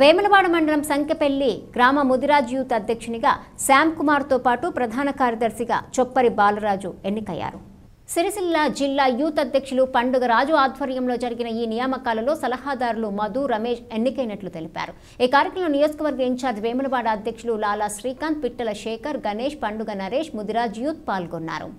వేములవాడ మండలం సంకెపల్లి గ్రామ ముదిరాజ్ యూత్ అధ్యక్షునిగా శ్యామ్ కుమార్తో పాటు ప్రధాన కార్యదర్శిగా చొప్పరి బాలరాజు ఎన్నికయ్యారు. సిరిసిల్ల జిల్లా యూత్ అధ్యక్షులు పండుగ రాజు ఆధ్వర్యంలో జరిగిన ఈ నియామకాలలో సలహాదారులు మధు రమేష్ ఎన్నికైనట్లు తెలిపారు. ఈ కార్యక్రమంలో నియోజకవర్గ ఇన్ఛార్జ్ వేములవాడ అధ్యక్షులు లాలా శ్రీకాంత్ పిట్టల శేఖర్ గణేష్ పండుగ నరేష్ ముదిరాజ్ యూత్ పాల్గొన్నారు.